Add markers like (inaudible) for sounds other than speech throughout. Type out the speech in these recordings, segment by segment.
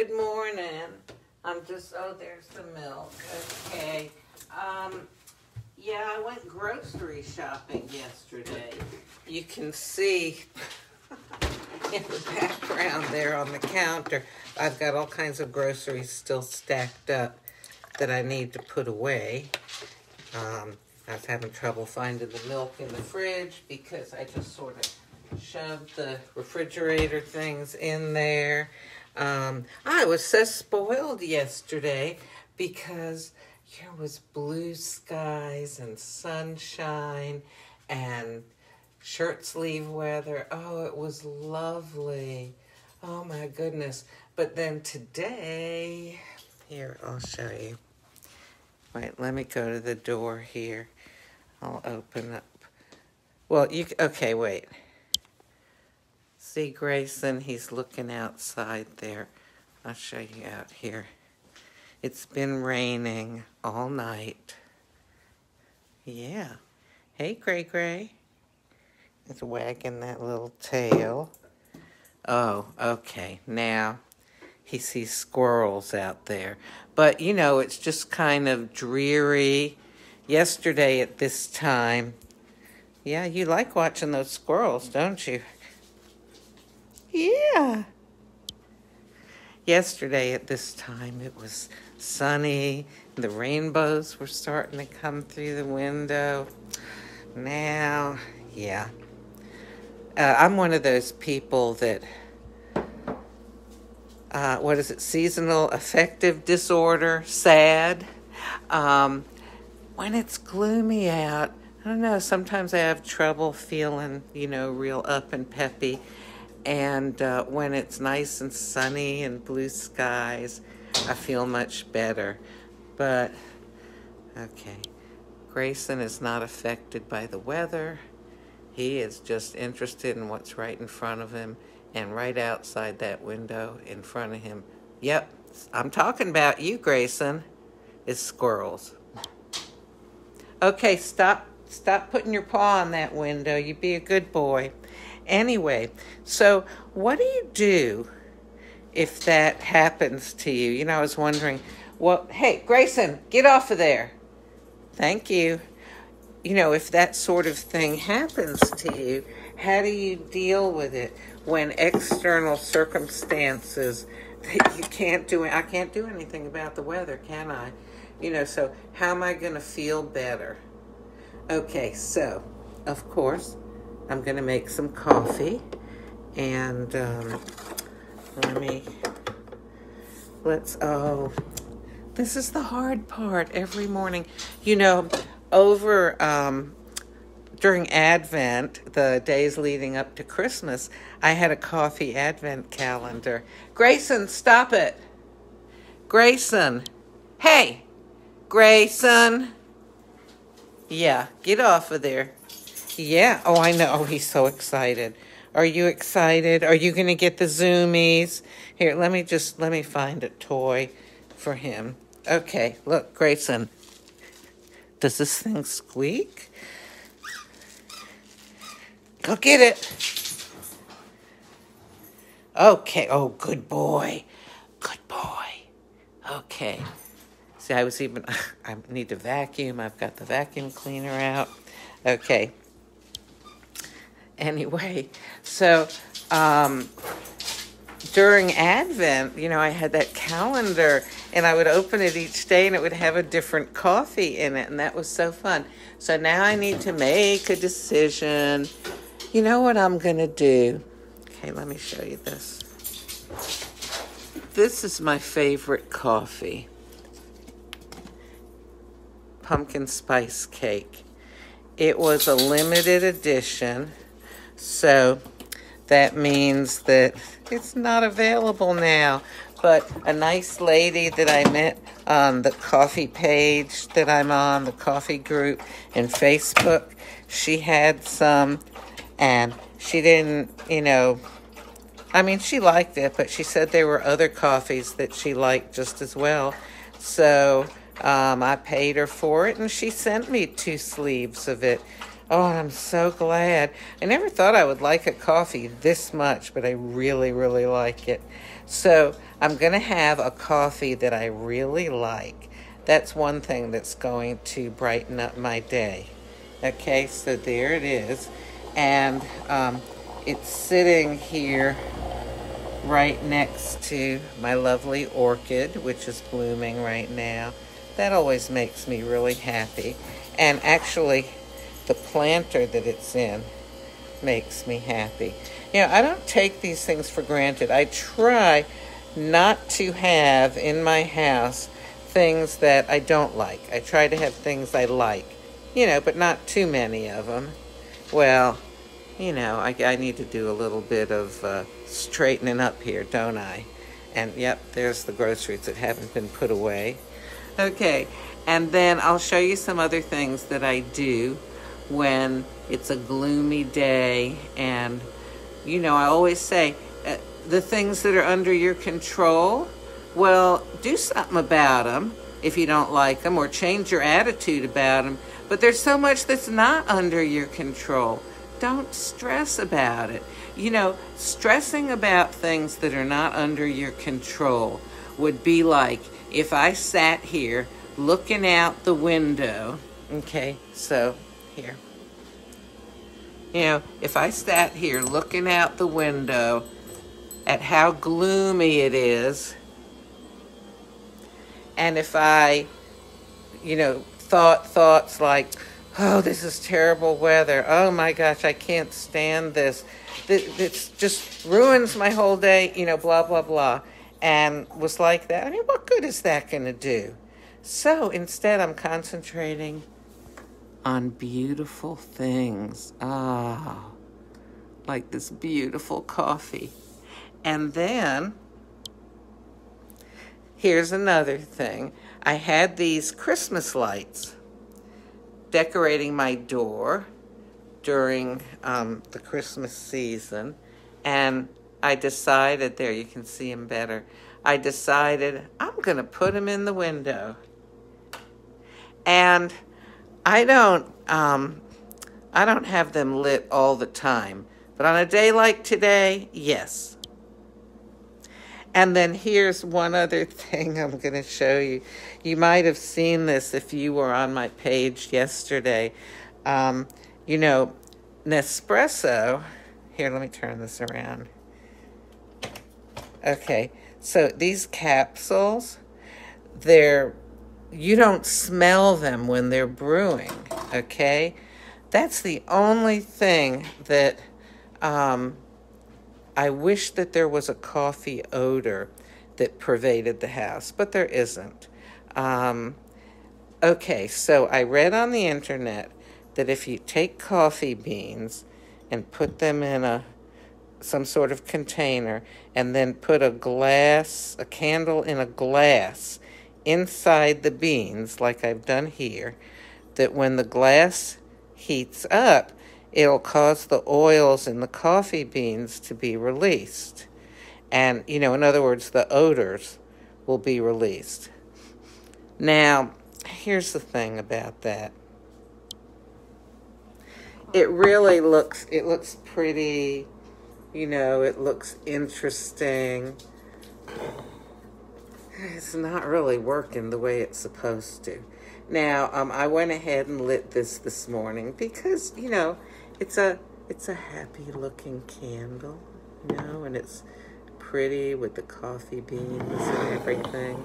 Good morning. I'm just, oh, there's the milk. Okay. Um, yeah, I went grocery shopping yesterday. You can see (laughs) in the background there on the counter, I've got all kinds of groceries still stacked up that I need to put away. Um, I was having trouble finding the milk in the fridge because I just sort of shoved the refrigerator things in there. Um, I was so spoiled yesterday because there was blue skies and sunshine and shirt sleeve weather. Oh, it was lovely. Oh my goodness. But then today, here, I'll show you. Wait, let me go to the door here. I'll open up. Well, you, okay, wait. See Grayson, he's looking outside there. I'll show you out here. It's been raining all night. Yeah. Hey, Gray Gray. It's wagging that little tail. Oh, okay. Now he sees squirrels out there. But, you know, it's just kind of dreary. Yesterday at this time, yeah, you like watching those squirrels, don't you? Yeah. Yesterday at this time, it was sunny. The rainbows were starting to come through the window. Now, yeah. Uh, I'm one of those people that, uh, what is it, seasonal affective disorder, sad. Um, when it's gloomy out, I don't know, sometimes I have trouble feeling, you know, real up and peppy. And uh, when it's nice and sunny and blue skies, I feel much better. But, okay, Grayson is not affected by the weather. He is just interested in what's right in front of him and right outside that window in front of him. Yep, I'm talking about you, Grayson, is squirrels. Okay, stop stop putting your paw on that window. You'd be a good boy. Anyway, so what do you do if that happens to you? You know, I was wondering, well, hey, Grayson, get off of there. Thank you. You know, if that sort of thing happens to you, how do you deal with it when external circumstances that you can't do I can't do anything about the weather, can I? You know, so how am I going to feel better? Okay, so of course, I'm going to make some coffee. And um, let me, let's, oh, this is the hard part every morning. You know, over um, during Advent, the days leading up to Christmas, I had a coffee Advent calendar. Grayson, stop it. Grayson. Hey, Grayson. Yeah, get off of there. Yeah. Oh, I know. Oh, he's so excited. Are you excited? Are you going to get the zoomies? Here, let me just, let me find a toy for him. Okay, look, Grayson. Does this thing squeak? Go get it. Okay. Oh, good boy. Good boy. Okay. See, I was even, (laughs) I need to vacuum. I've got the vacuum cleaner out. Okay anyway, so um, during Advent, you know, I had that calendar and I would open it each day and it would have a different coffee in it, and that was so fun. So now I need to make a decision. You know what I'm going to do? Okay, let me show you this. This is my favorite coffee pumpkin spice cake. It was a limited edition. So that means that it's not available now. But a nice lady that I met on the coffee page that I'm on, the coffee group in Facebook, she had some and she didn't, you know, I mean, she liked it, but she said there were other coffees that she liked just as well. So um, I paid her for it and she sent me two sleeves of it. Oh, I'm so glad. I never thought I would like a coffee this much, but I really, really like it. So I'm going to have a coffee that I really like. That's one thing that's going to brighten up my day. Okay, so there it is. And um, it's sitting here right next to my lovely orchid, which is blooming right now. That always makes me really happy. And actually, the planter that it's in makes me happy. You know, I don't take these things for granted. I try not to have in my house things that I don't like. I try to have things I like, you know, but not too many of them. Well, you know, I, I need to do a little bit of uh, straightening up here, don't I? And yep, there's the groceries that haven't been put away. Okay, and then I'll show you some other things that I do when it's a gloomy day. And, you know, I always say uh, the things that are under your control, well, do something about them if you don't like them or change your attitude about them. But there's so much that's not under your control. Don't stress about it. You know, stressing about things that are not under your control would be like if I sat here looking out the window. Okay, so here. You know, if I sat here looking out the window at how gloomy it is, and if I, you know, thought thoughts like, oh, this is terrible weather. Oh my gosh, I can't stand this. It just ruins my whole day, you know, blah, blah, blah. And was like that. I mean, what good is that going to do? So instead, I'm concentrating on beautiful things. Ah, like this beautiful coffee. And then, here's another thing. I had these Christmas lights decorating my door during um, the Christmas season, and I decided, there you can see them better, I decided I'm going to put them in the window. And I don't, um, I don't have them lit all the time, but on a day like today, yes. And then here's one other (laughs) thing I'm going to show you. You might have seen this if you were on my page yesterday. Um, you know, Nespresso, here, let me turn this around. Okay, so these capsules, they're, you don't smell them when they're brewing, okay? That's the only thing that um, I wish that there was a coffee odor that pervaded the house, but there isn't. Um, okay, so I read on the internet that if you take coffee beans and put them in a some sort of container and then put a glass, a candle in a glass inside the beans, like I've done here, that when the glass heats up, it'll cause the oils in the coffee beans to be released. And, you know, in other words, the odors will be released. Now, here's the thing about that. It really looks, it looks pretty, you know, it looks interesting. It's not really working the way it's supposed to. Now, um, I went ahead and lit this this morning because, you know, it's a it's a happy looking candle, you know, and it's pretty with the coffee beans and everything.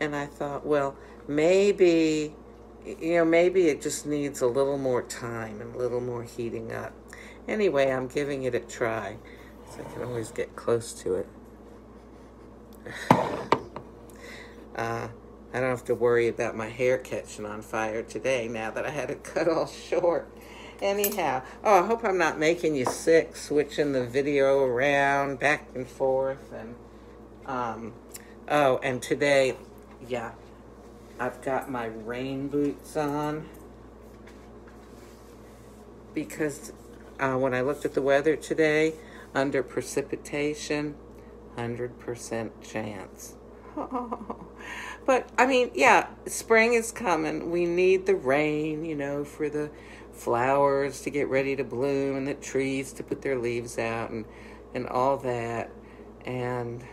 And I thought, well, maybe you know, maybe it just needs a little more time and a little more heating up. Anyway, I'm giving it a try. So I can always get close to it. (sighs) (sighs) Uh, I don't have to worry about my hair catching on fire today now that I had it (laughs) cut all short. Anyhow, oh, I hope I'm not making you sick switching the video around back and forth. And, um, oh, and today, yeah, I've got my rain boots on because uh, when I looked at the weather today, under precipitation, 100% chance. (laughs) but I mean, yeah, spring is coming. We need the rain, you know, for the flowers to get ready to bloom and the trees to put their leaves out and, and all that. And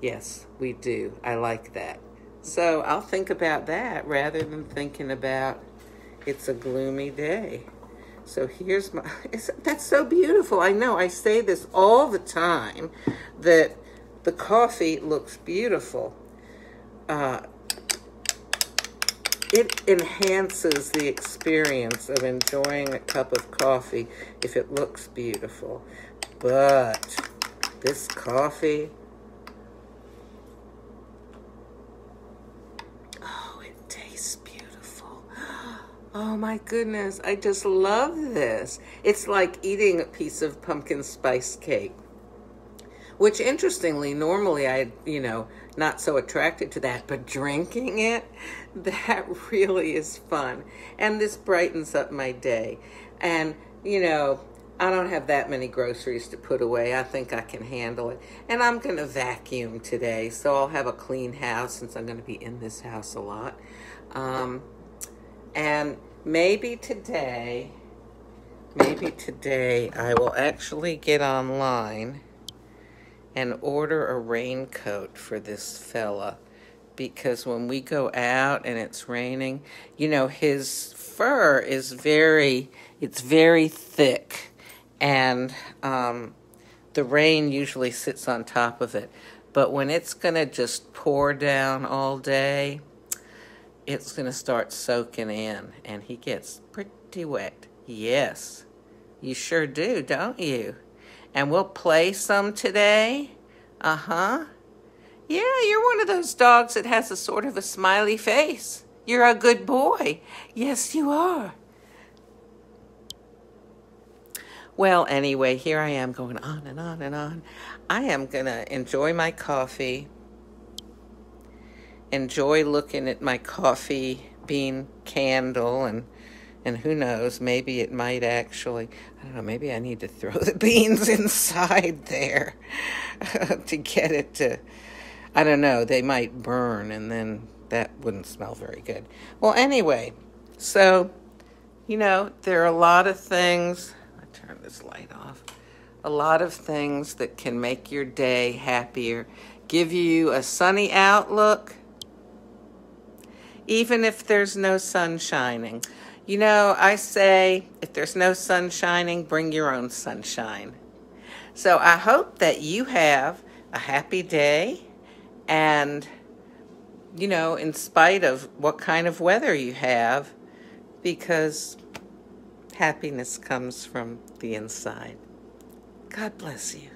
yes, we do. I like that. So I'll think about that rather than thinking about it's a gloomy day. So here's my, (laughs) that's so beautiful. I know I say this all the time that the coffee looks beautiful. Uh, it enhances the experience of enjoying a cup of coffee if it looks beautiful. But this coffee, oh, it tastes beautiful. Oh my goodness, I just love this. It's like eating a piece of pumpkin spice cake. Which interestingly, normally I, you know, not so attracted to that, but drinking it, (laughs) that really is fun. And this brightens up my day. And, you know, I don't have that many groceries to put away. I think I can handle it. And I'm going to vacuum today, so I'll have a clean house since I'm going to be in this house a lot. Um, and maybe today, maybe today I will actually get online and order a raincoat for this fella because when we go out and it's raining, you know, his fur is very, it's very thick and um, the rain usually sits on top of it. But when it's going to just pour down all day, it's going to start soaking in and he gets pretty wet. Yes, you sure do, don't you? And we'll play some today. Uh huh. Yeah, you're one of those dogs that has a sort of a smiley face. You're a good boy. Yes, you are. Well, anyway, here I am going on and on and on. I am going to enjoy my coffee, enjoy looking at my coffee bean candle and and who knows, maybe it might actually, I don't know, maybe I need to throw the (laughs) beans inside there (laughs) to get it to, I don't know, they might burn and then that wouldn't smell very good. Well, anyway, so, you know, there are a lot of things, I turn this light off, a lot of things that can make your day happier, give you a sunny outlook, even if there's no sun shining. You know, I say if there's no sun shining, bring your own sunshine. So I hope that you have a happy day and, you know, in spite of what kind of weather you have, because happiness comes from the inside. God bless you.